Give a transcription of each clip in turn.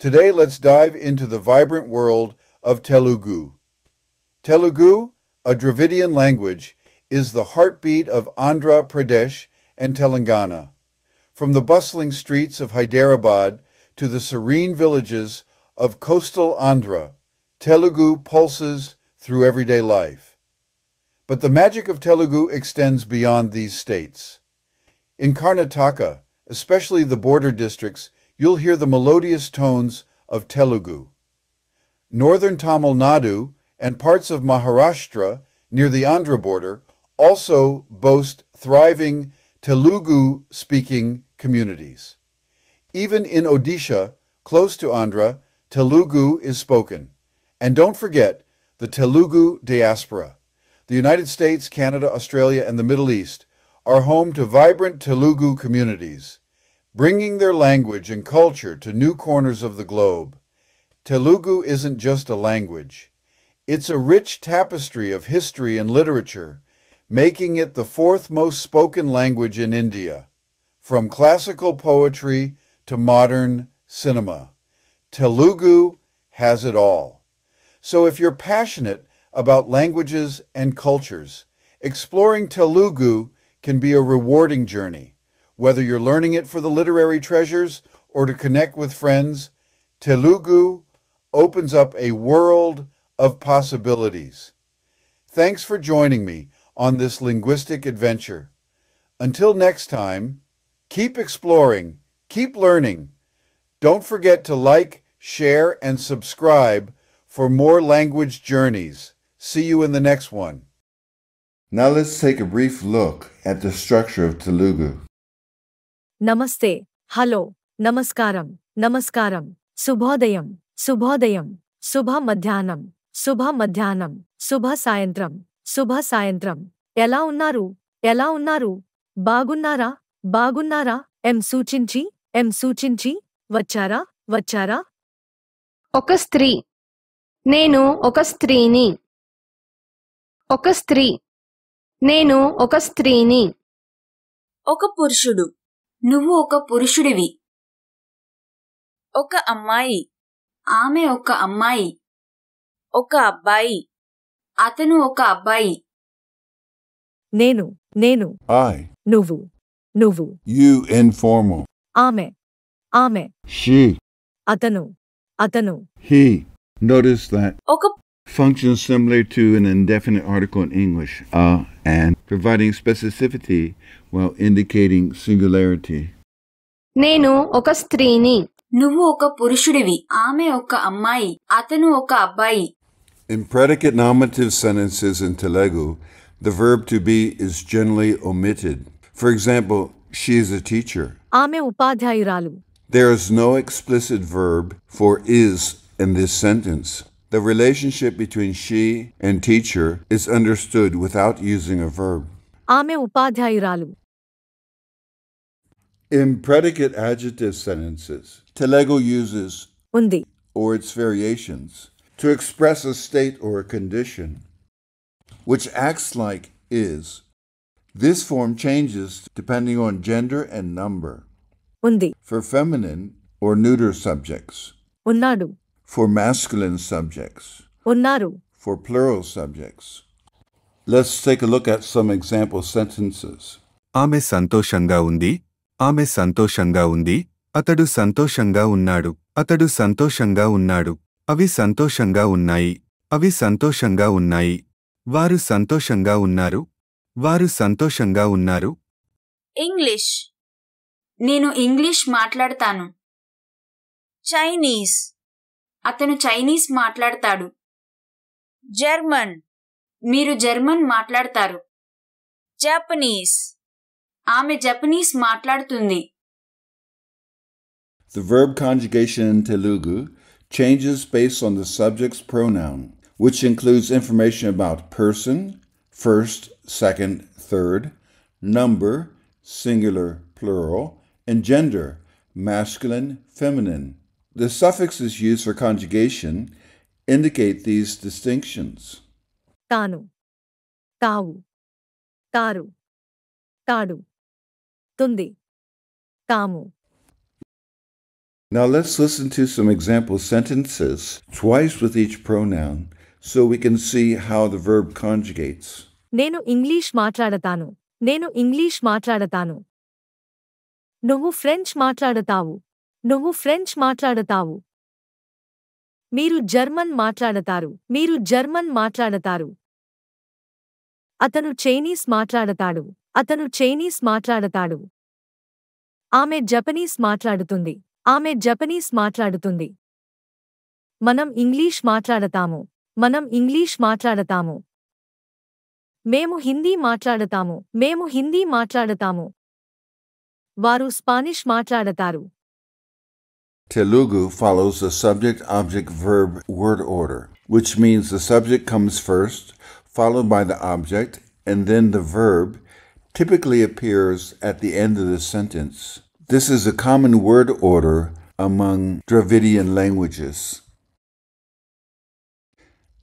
Today, let's dive into the vibrant world of Telugu. Telugu, a Dravidian language, is the heartbeat of Andhra Pradesh and Telangana. From the bustling streets of Hyderabad to the serene villages of coastal Andhra, Telugu pulses through everyday life. But the magic of Telugu extends beyond these states. In Karnataka, especially the border districts, you'll hear the melodious tones of Telugu. Northern Tamil Nadu and parts of Maharashtra near the Andhra border also boast thriving Telugu speaking communities. Even in Odisha, close to Andhra, Telugu is spoken. And don't forget the Telugu diaspora. The United States, Canada, Australia, and the Middle East are home to vibrant Telugu communities, bringing their language and culture to new corners of the globe. Telugu isn't just a language. It's a rich tapestry of history and literature, making it the fourth most spoken language in India, from classical poetry to modern cinema. Telugu has it all. So if you're passionate about languages and cultures, exploring Telugu can be a rewarding journey. Whether you're learning it for the literary treasures or to connect with friends, Telugu opens up a world of possibilities. Thanks for joining me on this linguistic adventure. Until next time, keep exploring, keep learning. Don't forget to like, share, and subscribe for more language journeys. See you in the next one. Now let's take a brief look at the structure of Telugu. Namaste hello నమస్కారం నమస్కారం శుభోదయం శుభోదయం శుభ మధ్యాహ్నం శుభ మధ్యాహ్నం శుభ సాయంత్రం శుభ సాయంత్రం. ఎలా ఉన్నారు? ఎలా ఉన్నారు? బాగున్నారా? బాగున్నారా? ఎం సూచించి ఎం సూచించి? వచ్చారా? వచ్చారా? ఒక స్త్రీ. నేను ఒక స్త్రీని. ఒక స్త్రీ. నేను ఒక స్త్రీని. ఒక పురుషుడు. నువ్వు ఒక పురుషుడివి. ఒక అమ్మాయి. ఆమె ఒక అమ్మాయి. ఒక అబ్బాయి. అతను ఒక అబ్బాయి. నేను నేను. I, నువ్వు నువ్వు. You informal. ఆమె ఆమె. She, అతను అతను. He. Notice that. ఒక functions similar to an indefinite article in English, uh, and providing specificity while indicating singularity. నేను ఒక స్త్రీని నువ్వు ఒక పురుషుడివి ఆమె ఒక అమ్మాయి అతను ఒక అబ్బాయి In predicate nominative sentences in Telugu, the verb to be is generally omitted. For example, she is a teacher. ఆమె ఉపాధ్యాయురాలు There is no explicit verb for is in this sentence. The relationship between she and teacher is understood without using a verb. ఆమె ఉపాధ్యాయురాలు In predicate adjective sentences, Telugu uses ఉంది or its variations to express a state or a condition which acts like is. This form changes depending on gender and number. ఉంది For feminine or neuter subjects, ఉన్నాడు For masculine subjects, ఉన్నారు. For plural subjects. Let's take a look at some example sentences. ఆమె సంతోషంగా ఉంది ఆమె సంతోషంగా ఉంది అతడు సంతోషంగా ఉన్నాడు అతడు సంతోషంగా ఉన్నాడు అవి సంతోషంగా ఉన్నాయి అవి సంతోషంగా ఉన్నాయి. వారు సంతోషంగా ఉన్నారు వారు సంతోషంగా ఉన్నారు. ఇంగ్లీష్. నేను ఇంగ్లీష్ మాట్లాడతాను. చైనీస్. అతను చైనీస్ మాట్లాడతాడు జర్మన్ మీరు జర్మన్ మాట్లాడతారు జపనీస్ ఆమె జపనీస్ మాట్లాడుతుంది The verb conjugation in Telugu changes based on the subject's pronoun, which includes information about person, first, second, third, number, singular, plural, and gender, masculine, feminine. The suffixes used for conjugation indicate these distinctions. తాను తావు తారు తాడు తుంది తాము Now let's listen to some example sentences, twice with each pronoun, so we can see how the verb conjugates. నేను English మాట్లాడతాను నేను English మాట్లాడతాను నువ్వు ఫ్రెంచ్ మాట్లాడతావు నువ్వు ఫ్రెంచ్ మాట్లాడతావు. మీరు జర్మన్ మాట్లాడతారు. మీరు జర్మన్ మాట్లాడతారు. అతను చైనీస్ మాట్లాడతాడు. అతను చైనీస్ మాట్లాడతాడు. ఆమె జపనీస్ మాట్లాడుతుంది. ఆమె జపనీస్ మాట్లాడుతుంది. మనం ఇంగ్లీష్ మాట్లాడతాము. మనం ఇంగ్లీష్ మాట్లాడతాము. మేము హిందీ మాట్లాడతాము. మేము హిందీ మాట్లాడతాము. వారు స్పానిష్ మాట్లాడతారు. Telugu follows the subject object verb word order, which means the subject comes first, followed by the object, and then the verb typically appears at the end of the sentence. This is a common word order among Dravidian languages.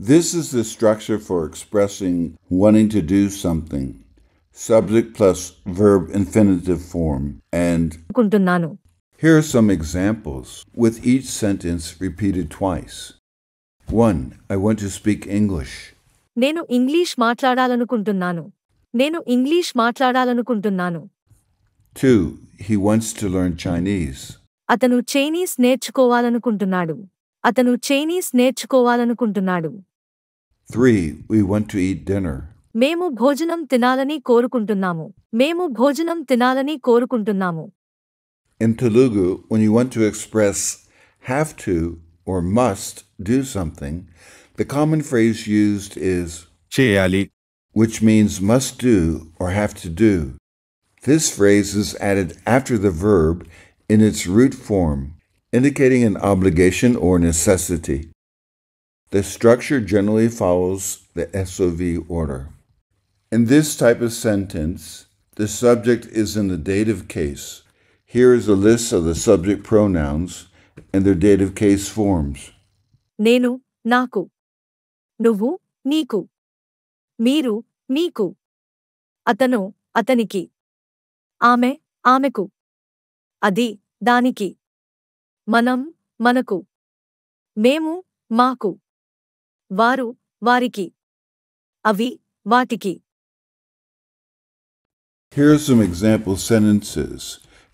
This is the structure for expressing wanting to do something subject plus verb infinitive form and here are some examples, with each sentence repeated twice. 1. I want to speak English. నేను English మాట్లాడాలనుకుంటున్నాను నేను English మాట్లాడాలనుకుంటున్నాను 2. He wants to learn Chinese. అతను Chinese నేర్చుకోవాలనుకుంటున్నాడు అతను Chinese నేర్చుకోవాలనుకుంటున్నాడు 3. We want to eat dinner. మేము భోజనం తినాలని కోరుకుంటున్నాము మేము భోజనం తినాలని కోరుకుంటున్నాము in Telugu, when you want to express have to or must do something, the common phrase used is cheyali, which means must do or have to do. This phrase is added after the verb in its root form, indicating an obligation or necessity. The structure generally follows the SOV order. In this type of sentence, the subject is in the dative case, Here is a list of the subject pronouns and their dative case forms. నేను నాకు నువ్వు నీకు మీరు మీకు అతను అతనికి ఆమె ఆమెకు అది దానికి మనం మనకు మేము మాకు వారు వారికి అవి వాటికి Here are some example sentences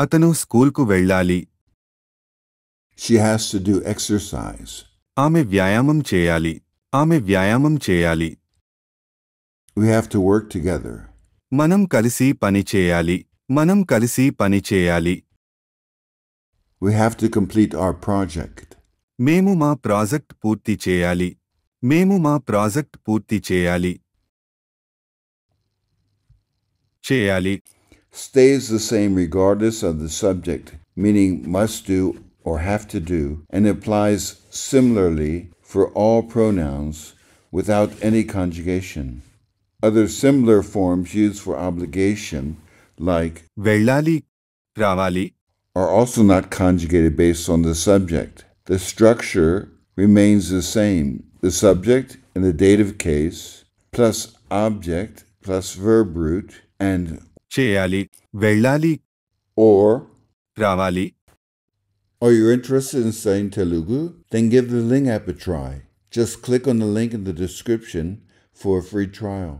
అతను స్కూల్కు వెళ్ళాలి. She has to do exercise. ఆమె వ్యాయామం చేయాలి. ఆమె వ్యాయామం చేయాలి. We have to work together. మనం కలిసి పని చేయాలి. మనం కలిసి పని చేయాలి. We have to complete our project. మేము మా ప్రాజెక్ట్ పూర్తి చేయాలి. మేము మా ప్రాజెక్ట్ పూర్తి చేయాలి. చేయాలి. Stays the same regardless of the subject, meaning must do or have to do, and applies similarly for all pronouns without any conjugation. Other similar forms used for obligation, like, వెళ్ళాలి రావాలి are also not conjugated based on the subject. The structure remains the same the subject in the dative case, plus object, plus verb root, and చేయాలి వెళ్ళాలి or. రావాలి Are you interested in studying Telugu? Then give the Ling app a try. Just click on the link in the description for a free trial.